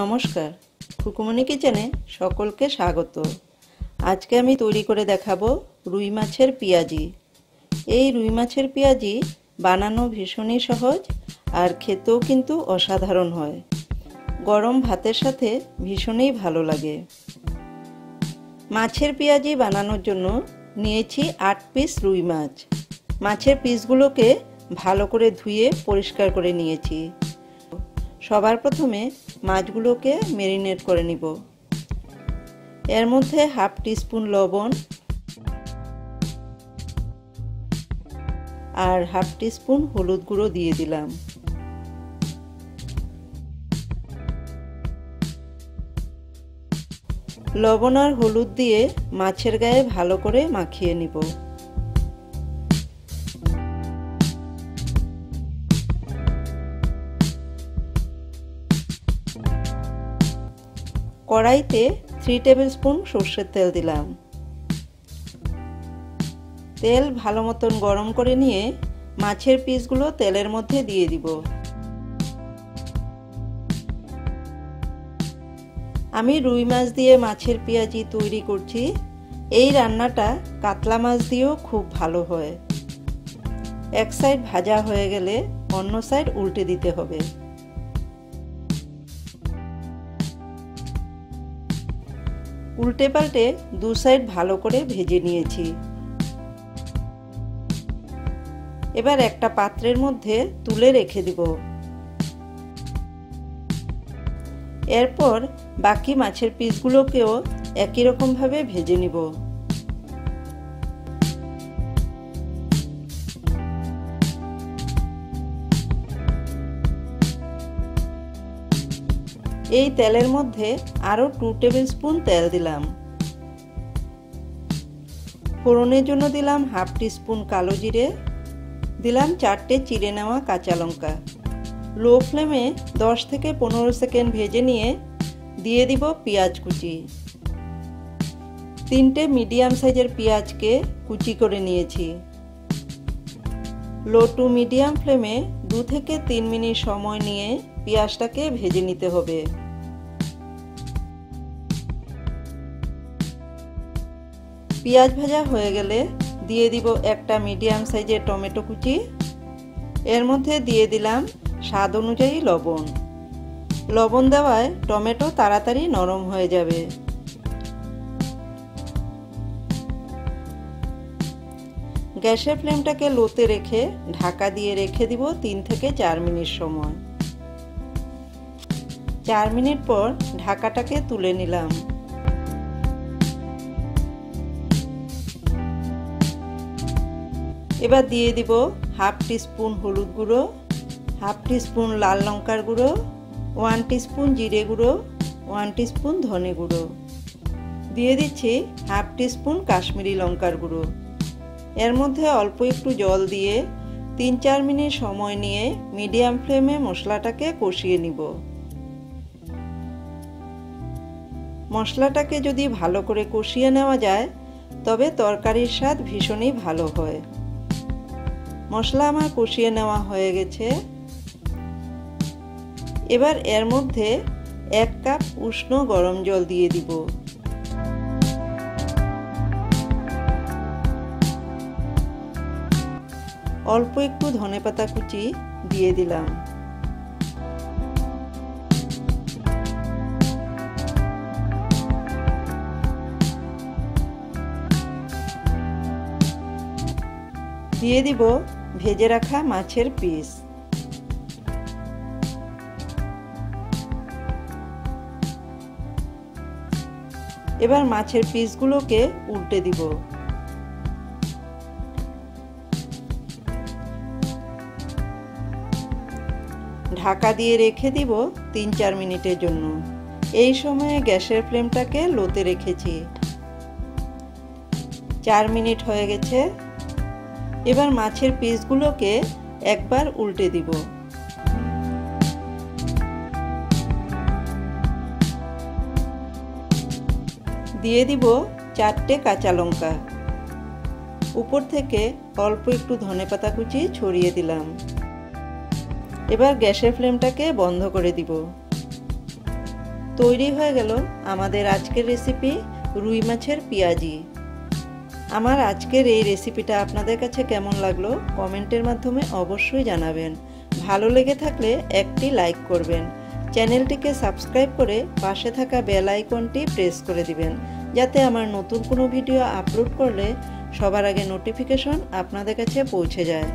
নমস্কার। খুকুমনি কিচেনে সকলকে স্বাগত। আজকে আমি তৈরি করে দেখাবো রুই মাছের পেঁয়াজি। এই রুই মাছের পেঁয়াজি বানানো ভীষণই সহজ আর খেতেও কিন্তু অসাধারণ হয়। গরম ভাতের সাথে ভীষণই ভালো লাগে। মাছের পেঁয়াজি বানানোর জন্য নিয়েছি আট পিস রুই মাছ। মাছের পিসগুলোকে ভালো করে ধুয়ে পরিষ্কার করে নিয়েছি। সবার প্রথমে মাছগুলোকে মেরিনেট করে নিব। এর মধ্যে হাফ টিস্পুন লবণ আর হাফ টিস্পুন হলুদ গুঁড়ো দিয়ে দিলাম। লবণ আর হলুদ দিয়ে মাছের গায়ে ভালো করে মাখিয়ে নিব। কড়াইতে থ্রি টেবিল স্পুন সর্ষের তেল দিলাম। তেল ভালো মতন গরম করে নিয়ে মাছের পিসগুলো তেলের মধ্যে দিয়ে দিব। আমি রুই মাছ দিয়ে মাছের পেঁয়াজি তৈরি করছি। এই রান্নাটা কাতলা মাছ দিয়েও খুব ভালো হয়। এক সাইড ভাজা হয়ে গেলে অন্য সাইড উল্টে দিতে হবে। উল্টে পাল্টে দু সাইড ভালো করে ভেজে নিয়েছি। এবার একটা পাত্রের মধ্যে তুলে রেখে দিব। এরপর বাকি মাছের পিসগুলোকেও একই রকমভাবে ভেজে নিব। এই তেলের মধ্যে আরও টু টেবিল স্পুন তেল দিলাম। ফোড়নের জন্য দিলাম হাফ টিস্পুন কালো জিরে। দিলাম চারটে চিড়ে নেওয়া কাঁচা লঙ্কা। লো ফ্লেমে 10 থেকে পনেরো সেকেন্ড ভেজে নিয়ে দিয়ে দিব পেঁয়াজ কুচি। তিনটে মিডিয়াম সাইজের পেঁয়াজকে কুচি করে নিয়েছি। লো টু মিডিয়াম ফ্লেমে দু থেকে তিন মিনিট সময় নিয়ে পেঁয়াজটাকে ভেজে নিতে হবে। পেঁয়াজ ভাজা হয়ে গেলে দিয়ে দিব একটা মিডিয়াম সাইজের টমেটো কুচি। এর মধ্যে দিয়ে দিলাম স্বাদ অনুযায়ী লবণ। লবণ দেওয়ায় টমেটো তাড়াতাড়ি নরম হয়ে যাবে। গ্যাসের ফ্লেমটাকে লোতে রেখে ঢাকা দিয়ে রেখে দিব তিন থেকে চার মিনিট সময়। চার মিনিট পর ঢাকাটাকে তুলে নিলাম। এবার দিয়ে দিব হাফ টিস্পুন হলুদ গুঁড়ো, হাফ টিস্পুন লাল লঙ্কার গুঁড়ো, ওয়ান টিস্পুন জিরে গুঁড়ো, ওয়ান টিস্পুন ধনে গুঁড়ো। দিয়ে দিচ্ছি হাফ টিস্পুন কাশ্মীরি লঙ্কার গুঁড়ো। এর মধ্যে অল্প একটু জল দিয়ে তিন চার মিনিট সময় নিয়ে মিডিয়াম ফ্লেমে মশলাটাকে কষিয়ে নিব। মশলাটাকে যদি ভালো করে কষিয়ে নেওয়া যায়, তবে তরকারির স্বাদ ভীষণই ভালো হয়। মশলা আমার কষিয়ে নেওয়া হয়ে গেছে। এবার এর মধ্যে এক কাপ উষ্ণ গরম জল দিয়ে দিব। অল্প একটু ধনেপাতা কুচি দিয়ে দিলাম। দিয়ে দিব ভেজে রাখা মাছের পিস। এবার মাছের পিসগুলোকে উল্টে দিব। ঢাকা দিয়ে রেখে দিব তিন চার মিনিটের জন্য। এই সময়ে গ্যাসের ফ্লেমটাকে লোতে রেখেছি। চার মিনিট হয়ে গেছে এবার মাছের পিসগুলোকে একবার উল্টে দিব। দিয়ে দিব চারটে কাঁচা লঙ্কা। উপর থেকে অল্প একটু ধনেপাতা কুচি ছড়িয়ে দিলাম। এবার গ্যাসের ফ্লেমটাকে বন্ধ করে দিব। তৈরি হয়ে গেল আমাদের আজকের রেসিপি রুই মাছের পেঁয়াজি। আমার আজকের এই রেসিপিটা আপনাদের কাছে কেমন লাগল কমেন্টের মাধ্যমে অবশ্যই জানাবেন। ভালো লেগে থাকলে একটি লাইক করবেন। চ্যানেলটিকে সাবস্ক্রাইব করে পাশে থাকা বেল আইকনটি প্রেস করে দিবেন, যাতে আমার নতুন কোনো ভিডিও আপলোড করলে সবার আগে নোটিফিকেশন আপনাদের কাছে পৌঁছে যায়।